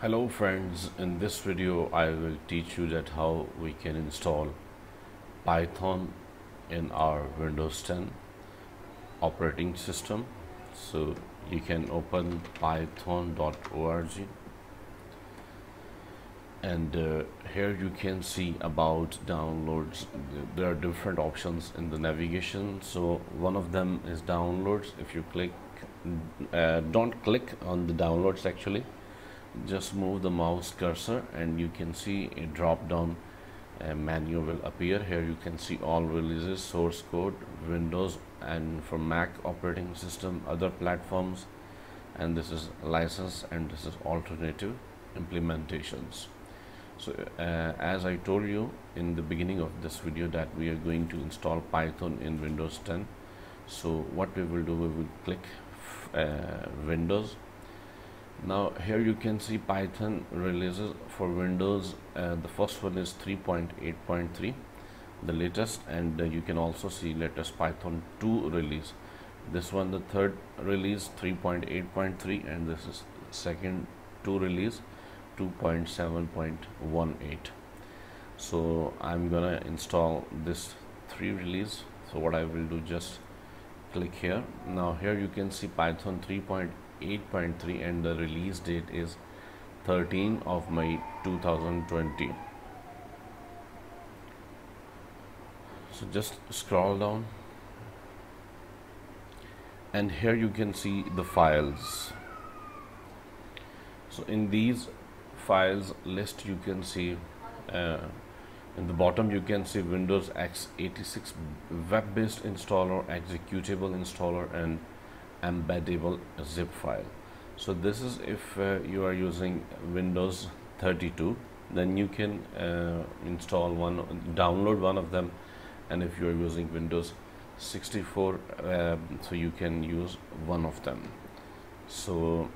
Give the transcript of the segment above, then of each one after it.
Hello friends, in this video I will teach you that how we can install Python in our Windows 10 operating system. So you can open python.org and uh, here you can see about downloads. There are different options in the navigation. So one of them is downloads. If you click uh, don't click on the downloads actually just move the mouse cursor and you can see a drop down uh, menu will appear. Here you can see all releases source code windows and for mac operating system other platforms. And this is license and this is alternative implementations. So uh, as I told you in the beginning of this video that we are going to install Python in Windows 10 so what we will do we will click uh, Windows now here you can see Python releases for Windows uh, the first one is 3.8.3 the latest and uh, you can also see latest Python 2 release. This one the third release 3.8.3 and this is second 2 release 2.7.18 so I'm gonna install this 3 release. So what I will do just click here. Now here you can see Python 3.8.3 and the release date is 13 of May 2020 so just scroll down. And here you can see the files. So in these files list you can see uh, in the bottom you can see Windows x86 web-based installer executable installer and embeddable zip file. So this is if uh, you are using Windows 32 then you can uh, install one download one of them. And if you are using Windows 64 um, so you can use one of them. So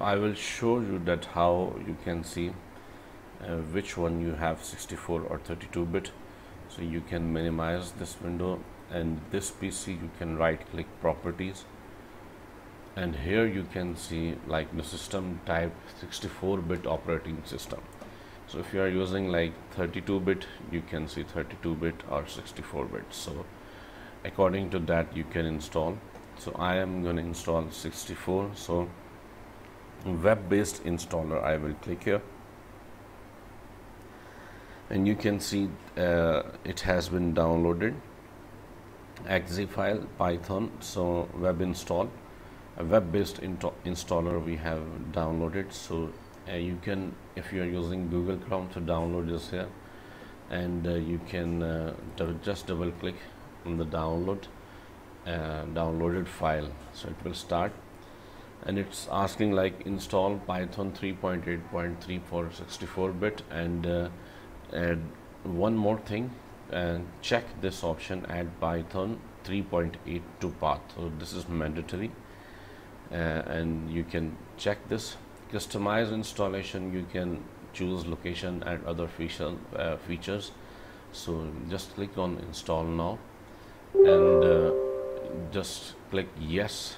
I will show you that how you can see uh, which one you have 64 or 32 bit. So you can minimize this window and this PC you can right click properties. And here you can see like the system type 64 bit operating system. So if you are using like 32 bit you can see 32 bit or 64 bit. So according to that you can install. So I am going to install 64 so web-based installer I will click here. And you can see uh, it has been downloaded exe file python so web install. A web-based installer we have downloaded. So uh, you can if you are using google chrome to download this here and uh, you can uh, just double click on the download uh, downloaded file. So it will start. And it's asking like install python 3.8.3 for 64 bit and uh, add one more thing and check this option add python 3.8 to path. So this is mandatory uh, and you can check this. Customize installation you can choose location and other feature, uh, features. So just click on install now and uh, just click yes.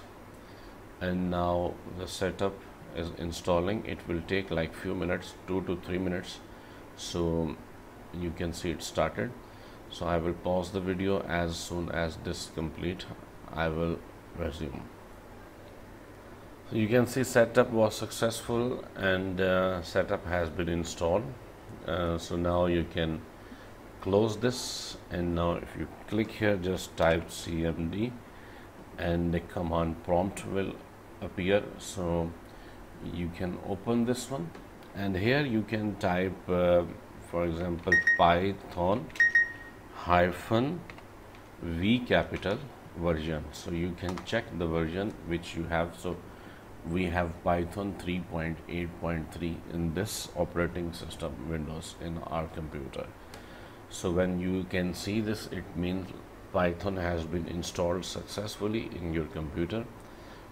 And now the setup is installing. It will take like few minutes two to three minutes. So you can see it started so I will pause the video as soon as this complete. I will resume. So you can see setup was successful and uh, setup has been installed. Uh, so now you can close this and now if you click here just type cmd and the command prompt will appear. So you can open this one and here you can type uh, for example python hyphen v capital version. So you can check the version which you have. So we have python 3.8.3 in this operating system windows in our computer. So when you can see this it means python has been installed successfully in your computer.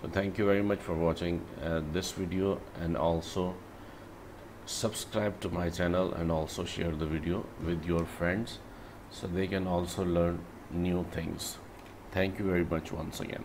So thank you very much for watching uh, this video and also subscribe to my channel and also share the video with your friends so they can also learn new things. Thank you very much once again